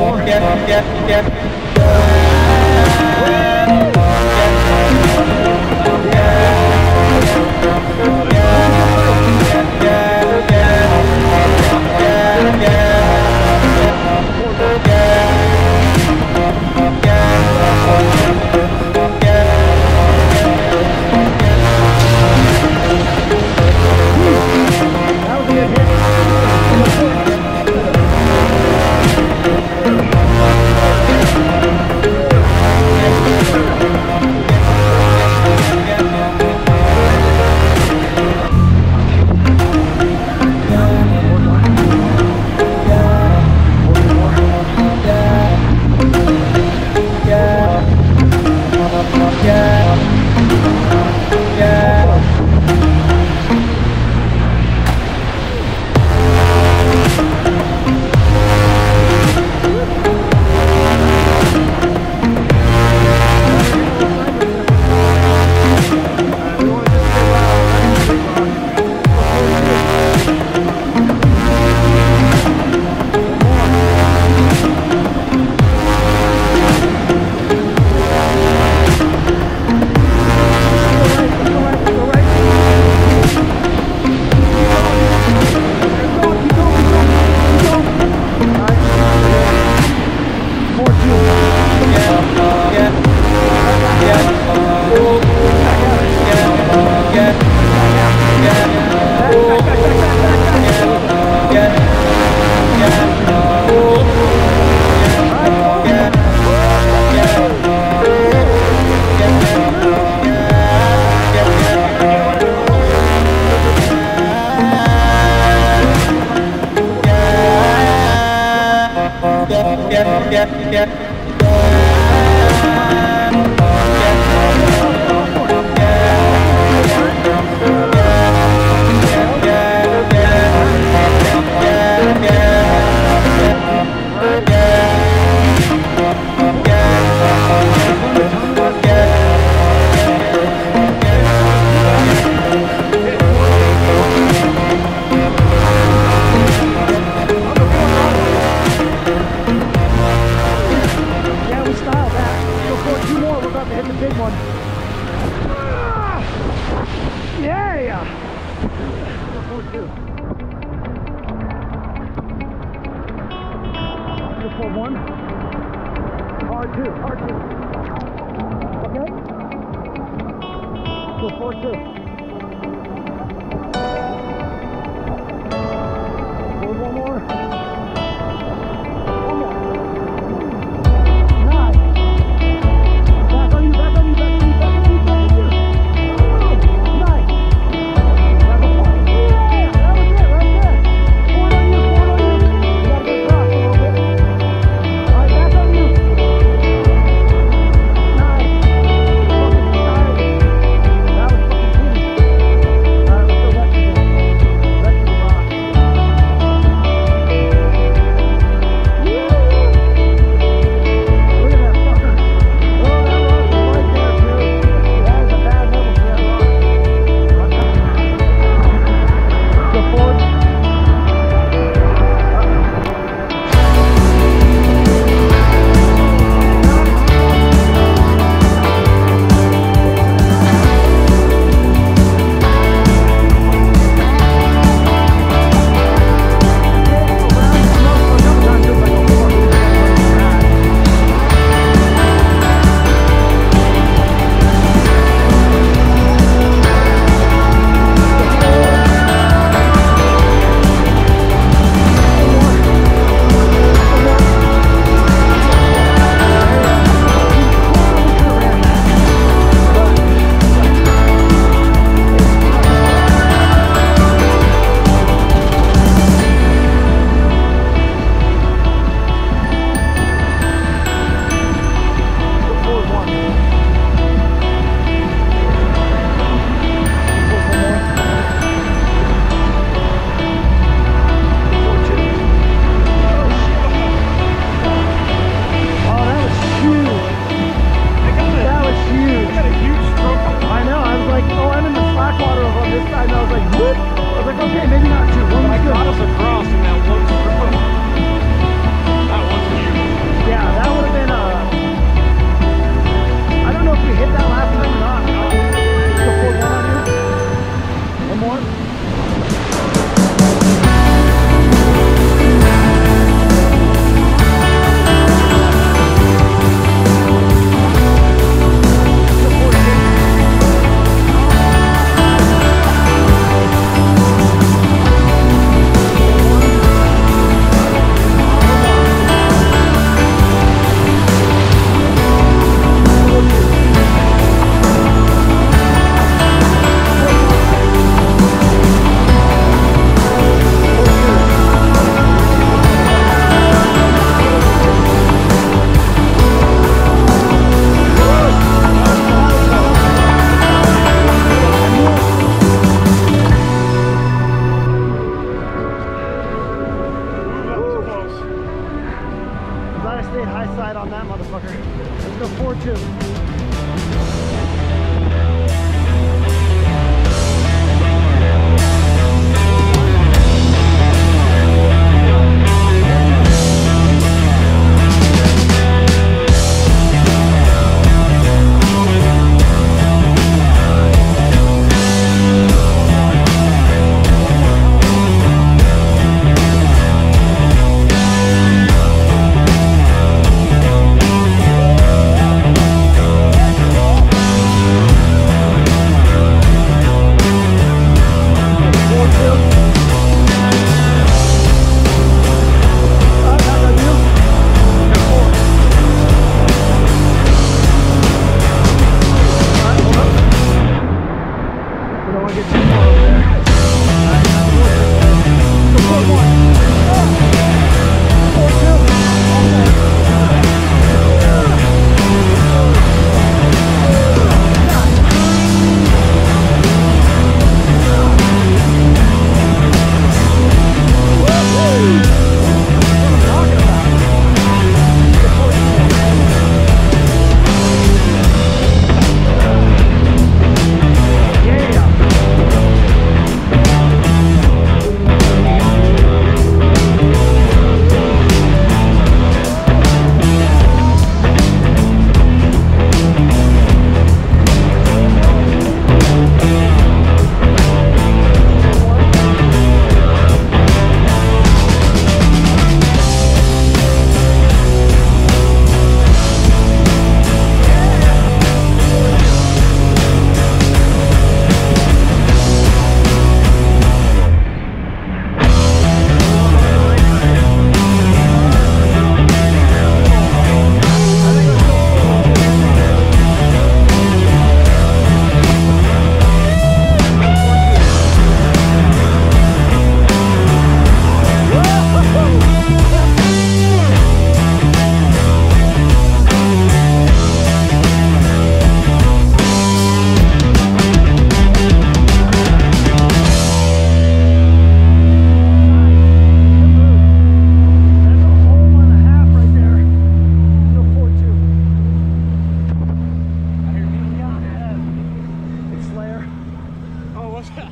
get, get, get, get. Four one. Hard two. Hard two. Okay. Go four two.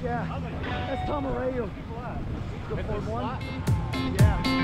Yeah. That's Tom Arroyo. The 4-1. Yeah.